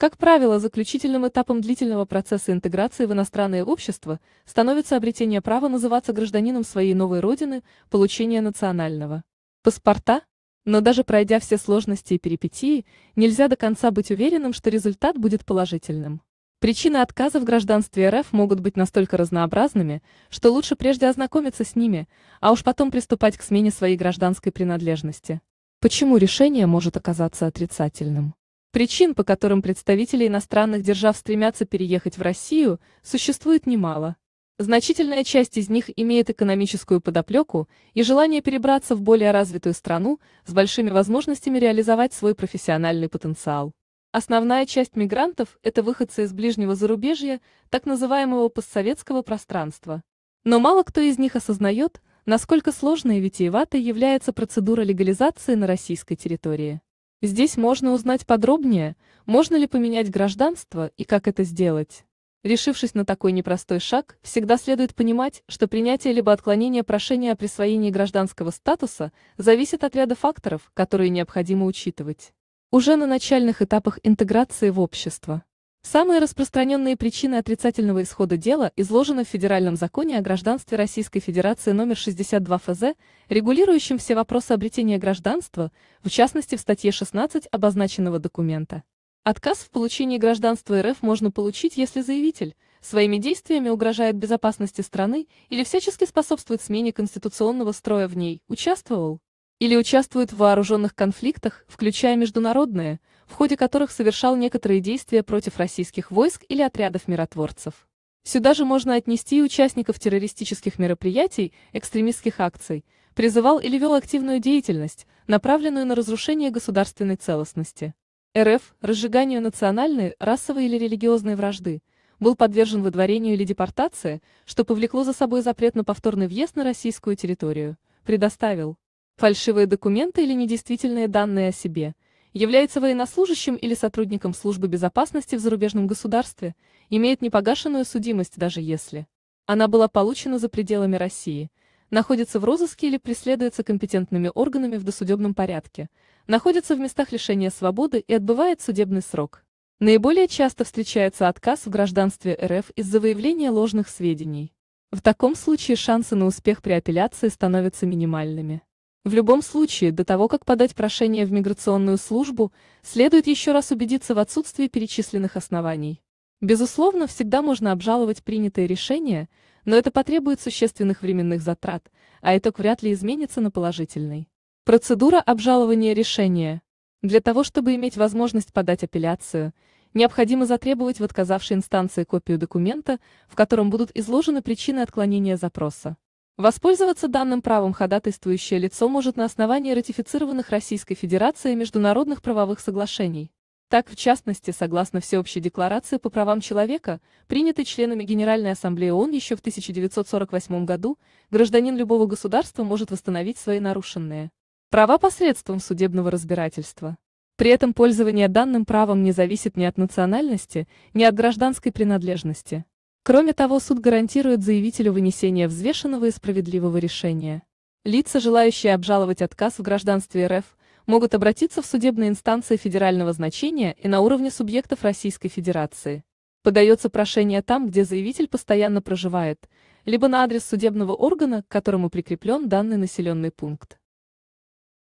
Как правило, заключительным этапом длительного процесса интеграции в иностранное общество становится обретение права называться гражданином своей новой родины, получение национального паспорта. Но даже пройдя все сложности и перипетии, нельзя до конца быть уверенным, что результат будет положительным. Причины отказа в гражданстве РФ могут быть настолько разнообразными, что лучше прежде ознакомиться с ними, а уж потом приступать к смене своей гражданской принадлежности. Почему решение может оказаться отрицательным? Причин, по которым представители иностранных держав стремятся переехать в Россию, существует немало. Значительная часть из них имеет экономическую подоплеку и желание перебраться в более развитую страну с большими возможностями реализовать свой профессиональный потенциал. Основная часть мигрантов – это выходцы из ближнего зарубежья, так называемого постсоветского пространства. Но мало кто из них осознает, насколько сложной и витиеватой является процедура легализации на российской территории. Здесь можно узнать подробнее, можно ли поменять гражданство и как это сделать. Решившись на такой непростой шаг, всегда следует понимать, что принятие либо отклонение прошения о присвоении гражданского статуса зависит от ряда факторов, которые необходимо учитывать. Уже на начальных этапах интеграции в общество. Самые распространенные причины отрицательного исхода дела изложены в Федеральном законе о гражданстве Российской Федерации номер 62 ФЗ, регулирующем все вопросы обретения гражданства, в частности в статье 16 обозначенного документа. Отказ в получении гражданства РФ можно получить, если заявитель своими действиями угрожает безопасности страны или всячески способствует смене конституционного строя в ней, участвовал или участвует в вооруженных конфликтах, включая международные, в ходе которых совершал некоторые действия против российских войск или отрядов миротворцев. Сюда же можно отнести и участников террористических мероприятий, экстремистских акций, призывал или вел активную деятельность, направленную на разрушение государственной целостности. РФ, разжиганию национальной, расовой или религиозной вражды, был подвержен выдворению или депортации, что повлекло за собой запрет на повторный въезд на российскую территорию, предоставил фальшивые документы или недействительные данные о себе, является военнослужащим или сотрудником службы безопасности в зарубежном государстве, имеет непогашенную судимость даже если она была получена за пределами России, находится в розыске или преследуется компетентными органами в досудебном порядке, находится в местах лишения свободы и отбывает судебный срок. Наиболее часто встречается отказ в гражданстве РФ из-за выявления ложных сведений. В таком случае шансы на успех при апелляции становятся минимальными. В любом случае, до того, как подать прошение в миграционную службу, следует еще раз убедиться в отсутствии перечисленных оснований. Безусловно, всегда можно обжаловать принятое решение, но это потребует существенных временных затрат, а итог вряд ли изменится на положительный. Процедура обжалования решения. Для того, чтобы иметь возможность подать апелляцию, необходимо затребовать в отказавшей инстанции копию документа, в котором будут изложены причины отклонения запроса. Воспользоваться данным правом ходатайствующее лицо может на основании ратифицированных Российской Федерацией международных правовых соглашений. Так, в частности, согласно Всеобщей декларации по правам человека, принятой членами Генеральной Ассамблеи ООН еще в 1948 году, гражданин любого государства может восстановить свои нарушенные права посредством судебного разбирательства. При этом пользование данным правом не зависит ни от национальности, ни от гражданской принадлежности. Кроме того, суд гарантирует заявителю вынесение взвешенного и справедливого решения. Лица, желающие обжаловать отказ в гражданстве РФ, могут обратиться в судебные инстанции федерального значения и на уровне субъектов Российской Федерации. Подается прошение там, где заявитель постоянно проживает, либо на адрес судебного органа, к которому прикреплен данный населенный пункт.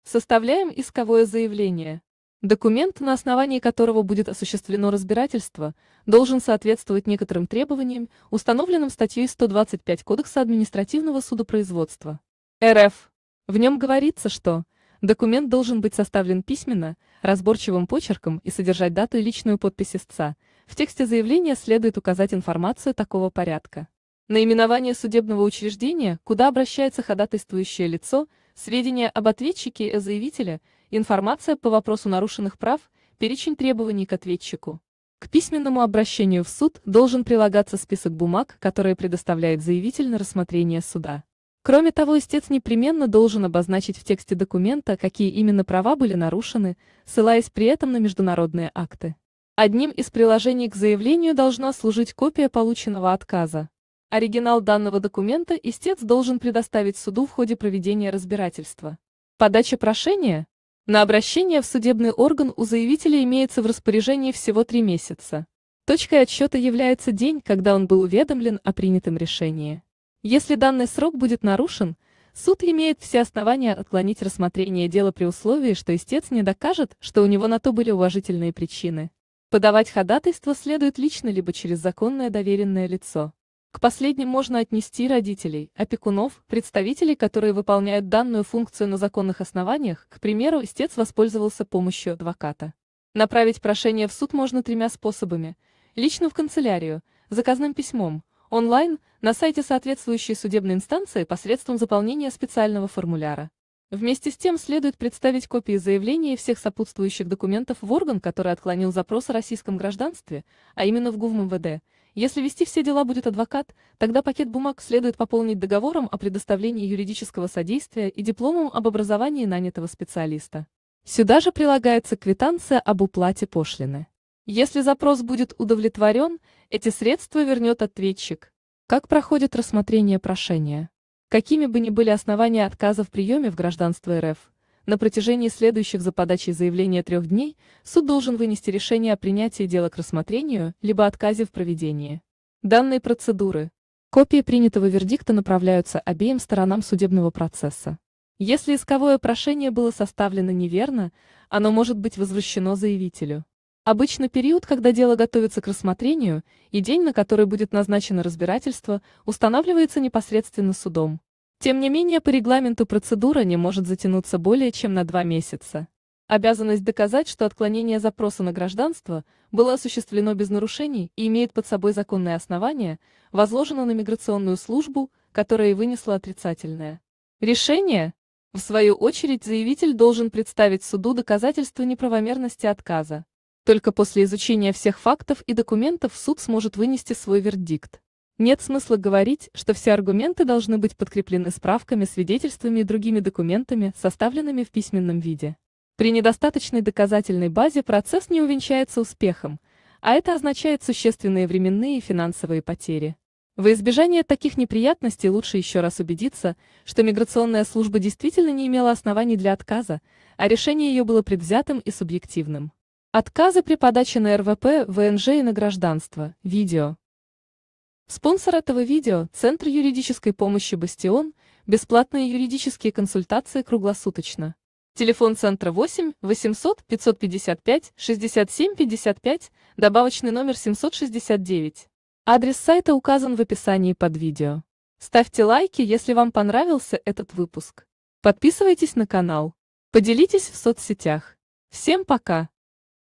Составляем исковое заявление. Документ, на основании которого будет осуществлено разбирательство, должен соответствовать некоторым требованиям, установленным статьей 125 Кодекса административного судопроизводства. РФ. В нем говорится, что документ должен быть составлен письменно, разборчивым почерком и содержать дату и личную подпись истца. В тексте заявления следует указать информацию такого порядка. Наименование судебного учреждения, куда обращается ходатайствующее лицо, сведения об ответчике и заявителе – информация по вопросу нарушенных прав, перечень требований к ответчику. К письменному обращению в суд должен прилагаться список бумаг, которые предоставляет заявитель на рассмотрение суда. Кроме того, истец непременно должен обозначить в тексте документа, какие именно права были нарушены, ссылаясь при этом на международные акты. Одним из приложений к заявлению должна служить копия полученного отказа. Оригинал данного документа истец должен предоставить суду в ходе проведения разбирательства. Подача прошения На обращение в судебный орган у заявителя имеется в распоряжении всего три месяца. Точкой отсчета является день, когда он был уведомлен о принятом решении. Если данный срок будет нарушен, суд имеет все основания отклонить рассмотрение дела при условии, что истец не докажет, что у него на то были уважительные причины. Подавать ходатайство следует лично либо через законное доверенное лицо. К последним можно отнести родителей, опекунов, представителей, которые выполняют данную функцию на законных основаниях, к примеру, истец воспользовался помощью адвоката. Направить прошение в суд можно тремя способами. Лично в канцелярию, заказным письмом, онлайн, на сайте соответствующей судебной инстанции посредством заполнения специального формуляра. Вместе с тем следует представить копии заявления и всех сопутствующих документов в орган, который отклонил запрос о российском гражданстве, а именно в ГУВ МВД, если вести все дела будет адвокат, тогда пакет бумаг следует пополнить договором о предоставлении юридического содействия и дипломом об образовании нанятого специалиста. Сюда же прилагается квитанция об уплате пошлины. Если запрос будет удовлетворен, эти средства вернет ответчик. Как проходит рассмотрение прошения? Какими бы ни были основания отказа в приеме в гражданство РФ, на протяжении следующих за подачей заявления трех дней суд должен вынести решение о принятии дела к рассмотрению, либо отказе в проведении. Данные процедуры. Копии принятого вердикта направляются обеим сторонам судебного процесса. Если исковое прошение было составлено неверно, оно может быть возвращено заявителю. Обычно период, когда дело готовится к рассмотрению, и день, на который будет назначено разбирательство, устанавливается непосредственно судом. Тем не менее, по регламенту процедура не может затянуться более чем на два месяца. Обязанность доказать, что отклонение запроса на гражданство было осуществлено без нарушений и имеет под собой законные основания, возложена на миграционную службу, которая и вынесла отрицательное решение. В свою очередь, заявитель должен представить суду доказательства неправомерности отказа. Только после изучения всех фактов и документов суд сможет вынести свой вердикт. Нет смысла говорить, что все аргументы должны быть подкреплены справками, свидетельствами и другими документами, составленными в письменном виде. При недостаточной доказательной базе процесс не увенчается успехом, а это означает существенные временные и финансовые потери. Во избежание таких неприятностей лучше еще раз убедиться, что миграционная служба действительно не имела оснований для отказа, а решение ее было предвзятым и субъективным. Отказы при подаче на РВП, ВНЖ и на гражданство. Видео. Спонсор этого видео – Центр юридической помощи «Бастион», бесплатные юридические консультации круглосуточно. Телефон центра 8 800 555 67 55, добавочный номер 769. Адрес сайта указан в описании под видео. Ставьте лайки, если вам понравился этот выпуск. Подписывайтесь на канал. Поделитесь в соцсетях. Всем пока!